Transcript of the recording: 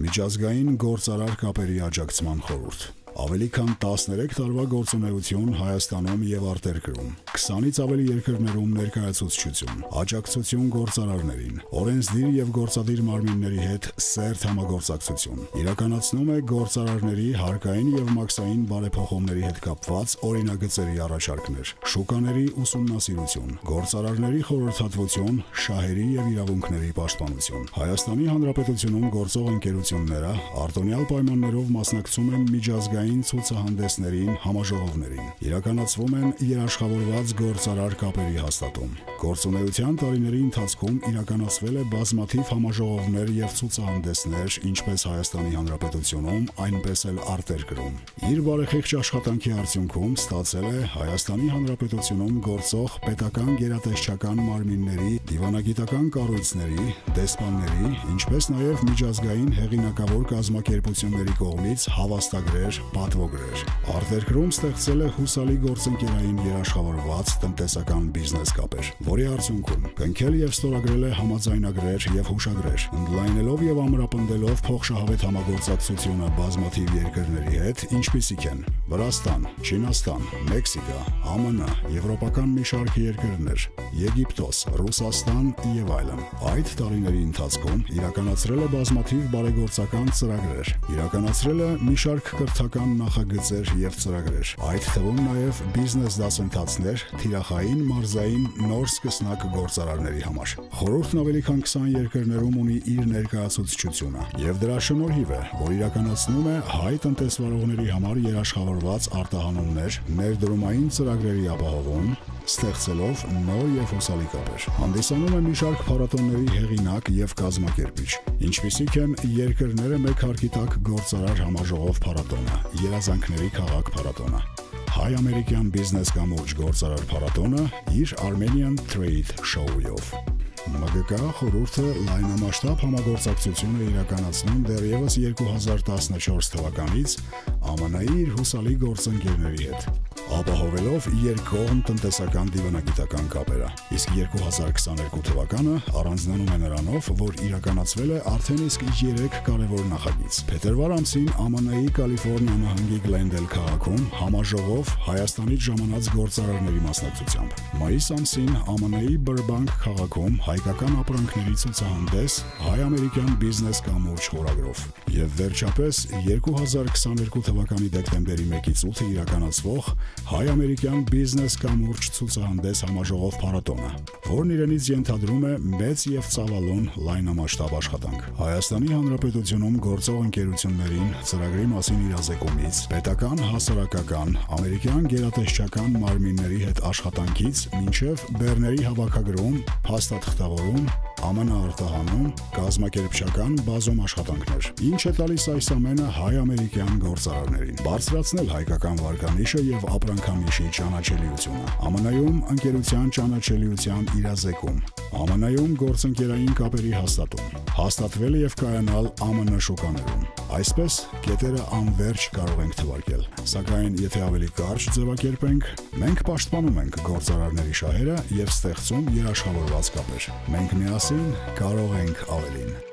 Միջազգային գործարար կապերի աջակցման խորհուրդ Ավելի քան 13 տարվա գործունեություն Հայաստանում եւ արտերկրում 20-ից ավելի երկրներում ներկայացուցչություն աջակցություն գործարարներին օրենսդիր եւ գործադիր մարմինների հետ սերտ համագործակցություն իրականացնում է գործարարների հարկային եւ մաքսային բարեփոխումների հետ կապված օրինագծերի առաջարկներ շուկաների ուսումնասիրություն գործարարների խորհրդատվություն շահերի եւ իրավունքների պաշտպանություն Հայաստանի Հանրապետությունում գործող ընկերությունները արտոնյալ պայմաններով մասնակցում են միջազգային միջազգային ցուցահանդեսներին, համաժողովներին։ Իրականացվում են երաշխավորված գործարար կապերի հաստատում։ Գործունեության տարիների ընթացքում իրականացվել է բազմաթիվ համաժողովներ եւ ցուցահանդեսներ, ինչպես Հայաստանի Հանրապետությունում, այնպես էլ արտերկրում։ Իր բարեխիղճ աշխատանքի արդյունքում ստացել է Հայաստանի Հանրապետությունում գործող պետական գերատեսչական մարմինների, դիվանագիտական կառույցների, դեսպանների, ինչպես նաեւ միջազգային հեղինակավոր կազմակերպությունների կողմից հավաստագրեր, պատվոգրեր։ Արտերկրում ստեղծել է հուսալի գործընկերային երաշխավորված տնտեսական բիզնես կապեր, որի արդյունքում կնքել եւ ստորագրել է համաձայնագրեր եւ հուշագրեր, ընդլայնելով եւ ամրապնդելով փոխշահավետ համագործակցությունը բազմաթիվ երկրների հետ, ինչպիսիք են Վրաստան, Չինաստան, Մեքսիկա, ԱՄՆ, եվրոպական մի շարք երկրներ, Եգիպտոս, Ռուսաստան եւ այլն։ Այդ տարիների ընթացքում իրականացրել է բազմաթիվ բարեգործական ծրագրեր, իրականացրել է մի շարք կրթական կրթական նախագծեր եւ ծրագրեր։ Այդ թվում նաեւ բիզնես դասընթացներ թիրախային մարզային նոր սկսնակ գործարարների համար։ Խորհուրդն ավելի քան 20 երկրներում ունի իր ներկայացուցչությունը եւ դրա շնորհիվ է, որ իրականացնում է հայ տնտեսվարողների համար երաշխավորված արտահանումներ, ներդրումային ծրագրերի ապահովում, ստեղծելով նոր եւ հուսալի կապեր։ Հանդիսանում է մի շարք փառատոնների հեղինակ եւ կազմակերպիչ, ինչպիսիք են երկրները մեկ հարկի տակ գործարար համաժողով փառատոնը, երազանքների քաղաք փառատոնը, հայ-ամերիկյան բիզնես կամուրջ գործարար փառատոնը իր Armenian Trade Show-ով։ ՄԳԿ խորհուրդը լայնամասշտաբ համագործակցություն է իրականացնում դեռևս 2014 թվականից ԱՄՆ-ի իր հուսալի գործընկերների հետ ապահովելով երկկողմ տնտեսական դիվանագիտական կապերը։ Իսկ 2022 թվականը առանձնանում է նրանով, որ իրականացվել է արդեն իսկ 3 կարևոր նախագիծ։ Փետրվար ամսին ԱՄՆ-ի Կալիֆոռնիա նահանգի Գլենդել քաղաքում համաժողով Հայաստանից ժամանած գործարարների մասնակցությամբ։ Մայիս ամսին ԱՄՆ-ի Բրբանկ քաղաքում հայկական ապրանքների ցուցահանդես հայ-ամերիկյան բիզնես կամուրջ խորագրով։ Եվ վերջապես 2022 թվականի դեկտեմբերի 1-ից 8-ը իրականացվող հայ-ամերիկյան բիզնես կամուրջ ցուցահանդես համաժողով փառատոնը, որն իրենից ենթադրում է մեծ եւ ծավալուն լայնամասշտաբ աշխատանք։ Հայաստանի Հանրապետությունում գործող ընկերություններին ծրագրի մասին իրազեկումից, պետական, հասարակական, ամերիկյան գերատեսչական մարմինների հետ աշխատանքից մինչև բեռների հավաքագրում, փաստաթղթավորում, ԱՄՆ արտահանում, կազմակերպչական բազում աշխատանքներ։ Ինչ է տալիս այս ամենը հայ-ամերիկյան գործարարներին։ Բարձրացնել հայկական վարկանիշը եւ ապրանքամիշի ճանաչելիությունը։ ԱՄՆ-ում ընկերության ճանաչելիության իրազեկում։ ԱՄՆ-ում գործընկերային կապերի հաստատում։ Հաստատվել եւ կայանալ ԱՄՆ շուկաներում։ Այսպես կետերը անverջ կարող ենք թվարկել։ Սակայն եթե ավելի կարճ ձևակերպենք, մենք պաշտպանում ենք գործարարների շահերը եւ ստեղծում երաշխավորված կապեր։ Մենք միասին կարող ենք ավելին։